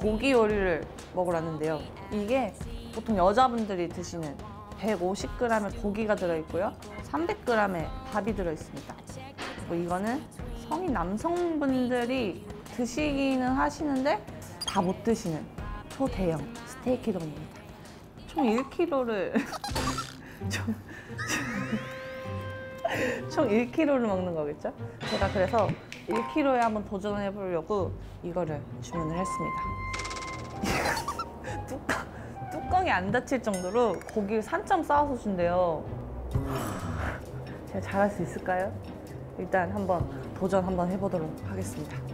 고기 요리를 먹으러 왔는데요. 이게 보통 여자분들이 드시는 150g의 고기가 들어있고요. 300g의 밥이 들어있습니다. 그리고 이거는 성인 남성분들이 드시기는 하시는데 다 못 드시는 초대형 스테이크丼입니다. 총 1kg를 총, 총 1kg를 먹는 거겠죠? 제가 그래서 1kg에 한번 도전해 보려고 이거를 주문을 했습니다. 뚜껑이 안 닫힐 정도로 고기를 산점 쌓아서 준대요. 제가 잘할 수 있을까요? 일단 한번 도전 한번 해보도록 하겠습니다.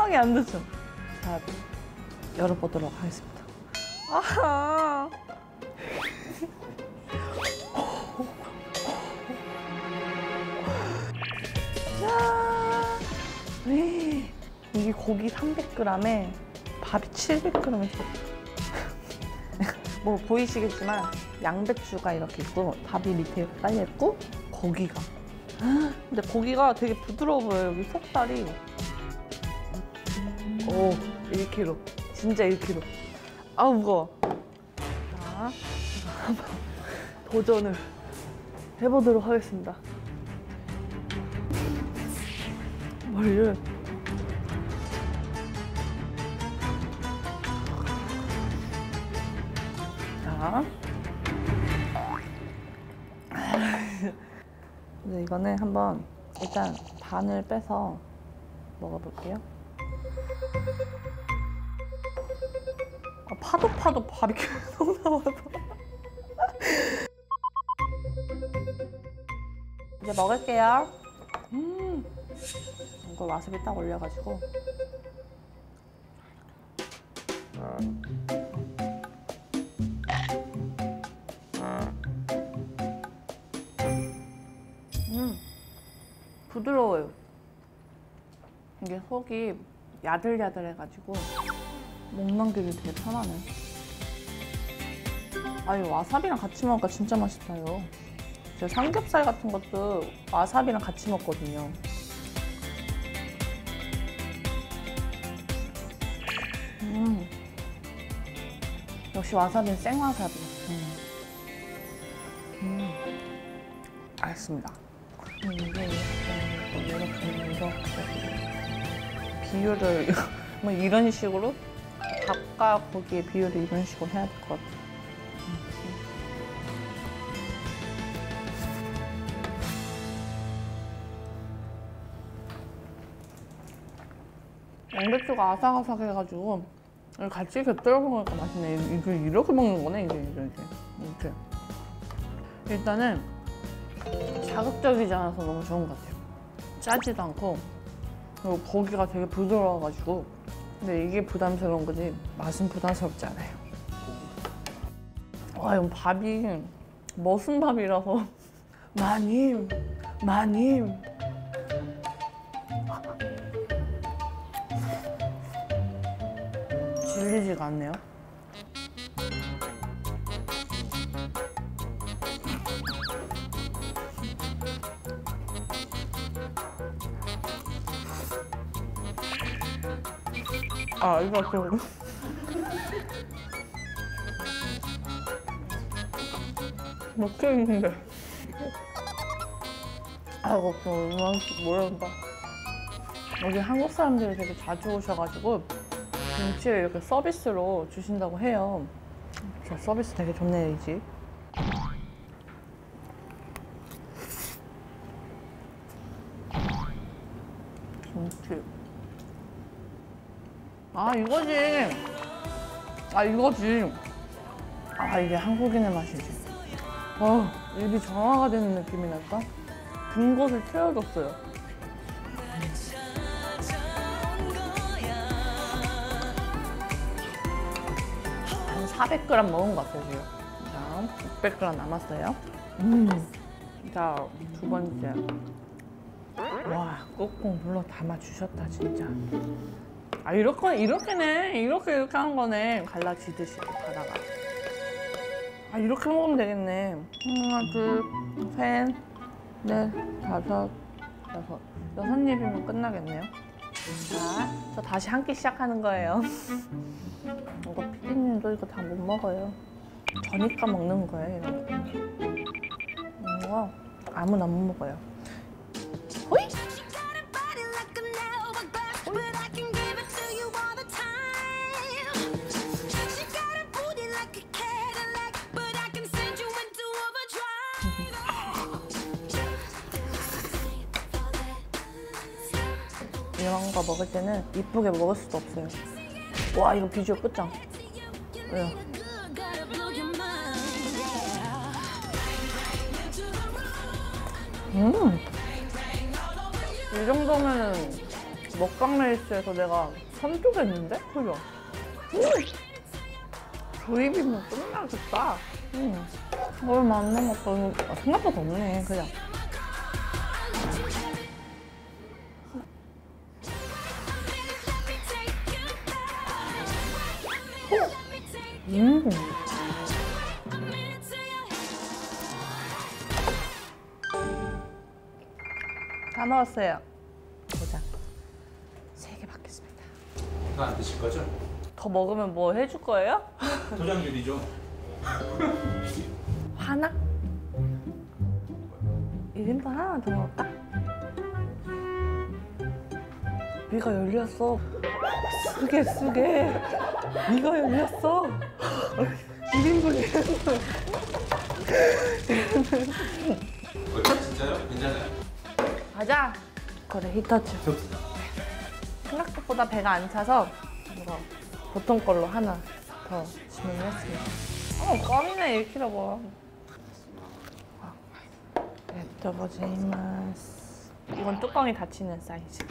뚜껑이 안 닫혀. 자, 열어보도록 하겠습니다. 아하. 야, 네. 이게 고기 300g에 밥이 700g 있어. 뭐 보이시겠지만 양배추가 이렇게 있고 밥이 밑에 깔려 있고 고기가. 근데 고기가 되게 부드러워 보여요. 여기 속살이. 오, 1kg. 진짜 1kg. 아우, 무거워. 자, 한번 도전을 해보도록 하겠습니다. 머리를. 자. 근데 이거는 한번 일단 반을 빼서 먹어볼게요. 아, 파도 파도 밥이 계속 나와서. 이제 먹을게요. 음. 이거 와사비 딱 올려가지고. 음. 부드러워요. 이게 속이 야들야들해가지고 목 넘기기 되게 편하네. 아, 이 와사비랑 같이 먹으니까 진짜 맛있어요. 제가 삼겹살 같은 것도 와사비랑 같이 먹거든요. 음. 역시 와사비는 생와사비. 음. 음. 알겠습니다. 음, 이게 이렇게, 이렇게. 비율을 뭐 이런 식으로 밥과 고기의 비율을 이런 식으로 해야 될 것 같아요. 양배추가 아삭아삭해가지고 같이 곁들여 먹으니까 맛있네. 이걸 이렇게 먹는 거네, 이게 이렇게. 이렇게. 일단은 자극적이지 않아서 너무 좋은 것 같아요. 짜지도 않고 그리고 고기가 되게 부드러워가지고 근데 이게 부담스러운 거지 맛은 부담스럽지 않아요. 와 이건 밥이 머슴 밥이라서 마님 마님 질리지가 않네요. 아 이거 좀 먹혀 있는데. 아 이거 좀 이만큼 모른다. 여기 한국 사람들이 되게 자주 오셔가지고 김치를 이렇게 서비스로 주신다고 해요. 저 서비스 되게 좋네요 이 집. 아 이거지. 아 이거지. 아 이게 한국인의 맛이지. 어 입이 정화가 되는 느낌이랄까? 빈 곳을 채워줬어요. 한 400g 먹은 것 같아요 지금. 자, 600g 남았어요. 음. 자, 두 번째. 와, 꾹꾹 눌러 담아 주셨다 진짜. 아 이렇게 이렇게네 이렇게 이렇게 하는 거네 갈라지듯이 바다가. 아 이렇게 먹으면 되겠네. 하나, 둘, 셋, 넷, 다섯, 여섯. 여섯 입이면 끝나겠네요. 자, 저 다시 한 끼 시작하는 거예요. 이거 피디님도 이거 다 못 먹어요. 저니까 먹는 거예요. 이런 거. 이거 아무나 못 먹어요. 거 먹을 때는 이쁘게 먹을 수도 없어요. 와 이거 비주얼 끝장. 음. 이 정도면 먹방 레이스에서 내가 선두겠는데? 그죠? 음. 조입이면 끝나겠다. 음. 얼마 안 남았다. 아, 생각보다 없네, 그냥. 다 먹었어요. 보자. 세 개 받겠습니다. 다 안 드실 거죠? 더 먹으면 뭐 해줄 거예요? 도장률이죠. 하나? 1인분 하나 더 먹을까? 위가 열렸어. 쓰게 쓰게. 위가 열렸어. 1인분 1인분. 어, 진짜요? 괜찮아요. 가자. 그래 히터치. 생각보다 배가 안 차서 이거 보통 걸로 하나 더 주문했습니다. 어, 껌이네 1kg 뭐. 에토고제이마스. 이건 뚜껑이 닫히는 사이즈.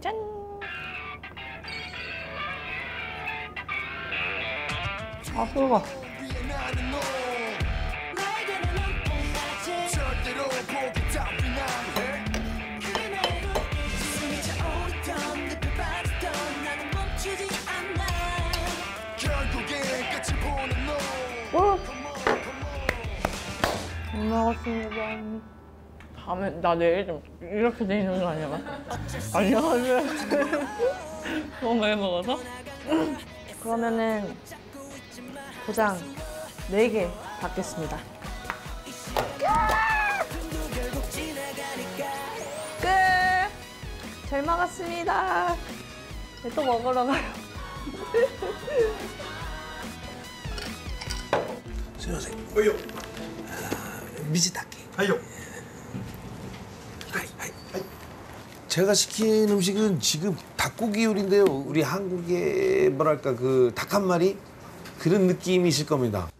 짠. 아 뜨거. 먹었습니다. 다음에 나 내일 좀 이렇게 돼 있는 거 아니야? 안녕하세요. 너무 많이 먹어서? 그러면은 도장 4개 받겠습니다. 끝! 잘 먹었습니다. 이제 또 먹으러 가요. すいませんはいよ。 水だけはいよ。はいはい제가 시킨 음식은 지금 닭고기 요리인데요 우리 한국의 뭐랄까 그 닭 한 마리 그런 느낌이실 겁니다 고생하셨습니다.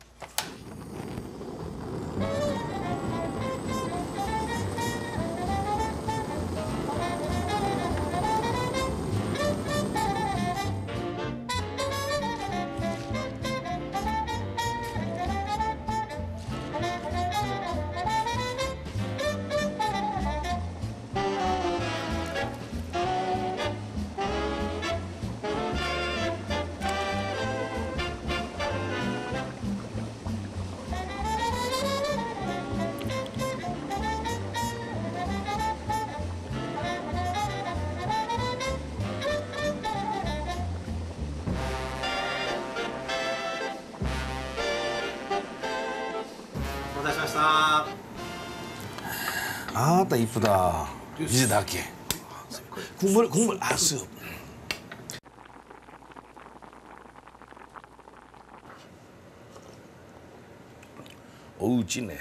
아따 이쁘다 이제 닭게 국물 국물 아수 어우 진해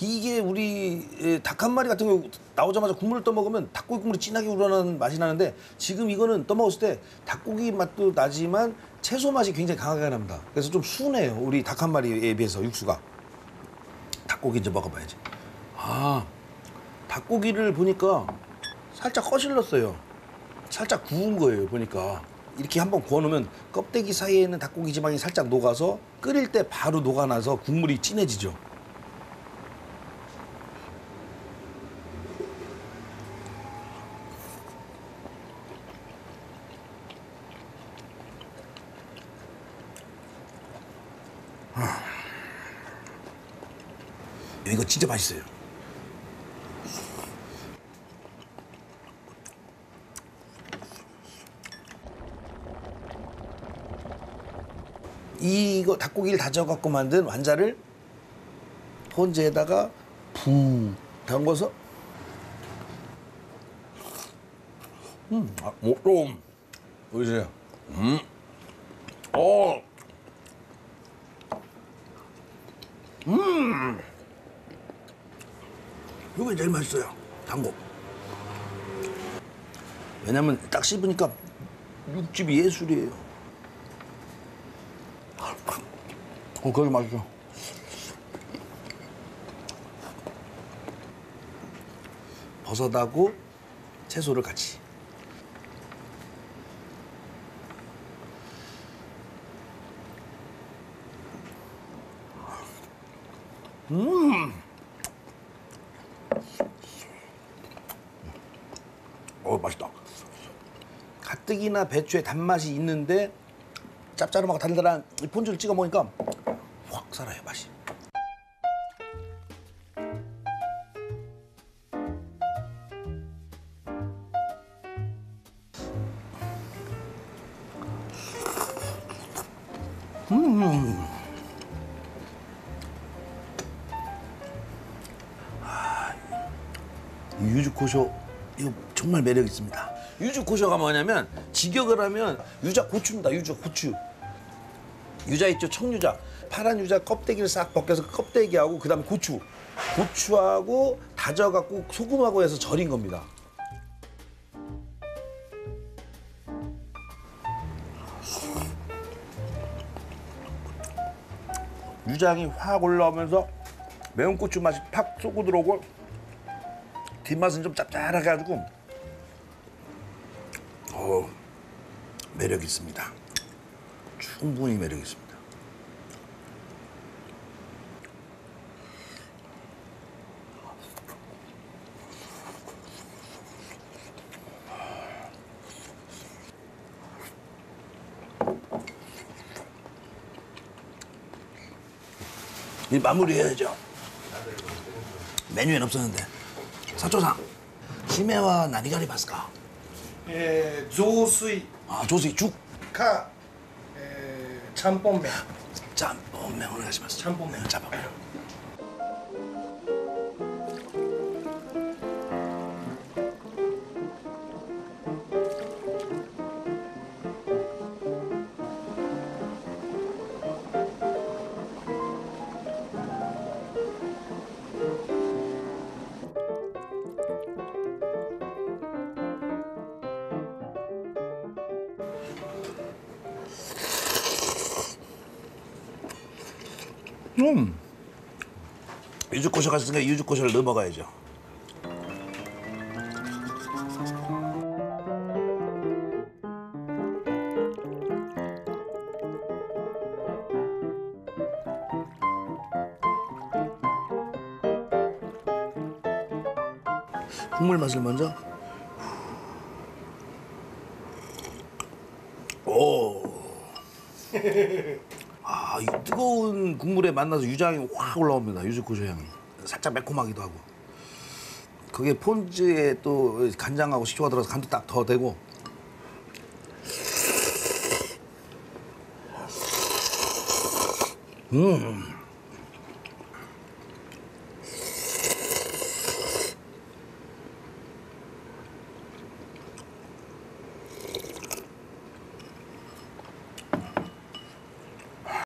이게 우리 닭 한 마리 같은 경우 나오자마자 국물을 떠 먹으면 닭고기 국물이 진하게 우러나는 맛이 나는데 지금 이거는 떠 먹었을 때 닭고기 맛도 나지만 채소 맛이 굉장히 강하게 납니다. 그래서 좀 순해요. 우리 닭 한 마리에 비해서 육수가. 닭고기 이제 먹어봐야지. 아, 닭고기를 보니까 살짝 거실렀어요. 살짝 구운 거예요, 보니까. 이렇게 한번 구워놓으면 껍데기 사이에 있는 닭고기 지방이 살짝 녹아서 끓일 때 바로 녹아나서 국물이 진해지죠. 이거 진짜 맛있어요. 이거 닭고기를 다져갖고 만든 완자를 폰즈에다가 푹 담궈서 음, 아, 뭐, 좀 보이세요? 음, 어, 음, 이게 제일 맛있어요. 담고. 왜냐면 딱 씹으니까 육즙이 예술이에요. 어, 그게 맛있어. 버섯하고 채소를 같이. 음. 맛있다. 가뜩이나 배추에 단맛이 있는데 짭짤하고 달달한 이 폰즈를 찍어 먹으니까 확 살아요 맛이. 이 유주코쇼 이거 정말 매력 있습니다. 유주코쇼가 뭐냐면 직역을 하면 유자 고추입니다. 유자 고추. 유자 있죠 청유자 파란 유자 껍데기를 싹 벗겨서 그 껍데기하고 그다음에 고추 고추하고 다져갖고 소금하고 해서 절인 겁니다. 유장이 확 올라오면서 매운 고추 맛이 팍 쏘고 들어오고 뒷맛은 좀 짭짤하게 가지고 어 매력 있습니다. 충분히 매력 있습니다. 이 마무리해야죠. 메뉴엔 없었는데 社長さん締めは何がありますか？えー、雑炊。あ雑炊。中か、えー、ちゃんぽん麺。ちゃんぽん麺お願いします。ちゃんぽん麺。ちゃんぽん。麺 유주코쇼 갔으니까 유주코쇼를 넣어 먹어야죠. 국물 맛을 먼저. 오. 뜨거운 국물에 만나서 유장이 확 올라옵니다. 유즈코쇼 향이. 살짝 매콤하기도 하고. 그게 폰즈에 또 간장하고 식초가 들어서 간도 딱 더 되고. 음.